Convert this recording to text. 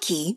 psyche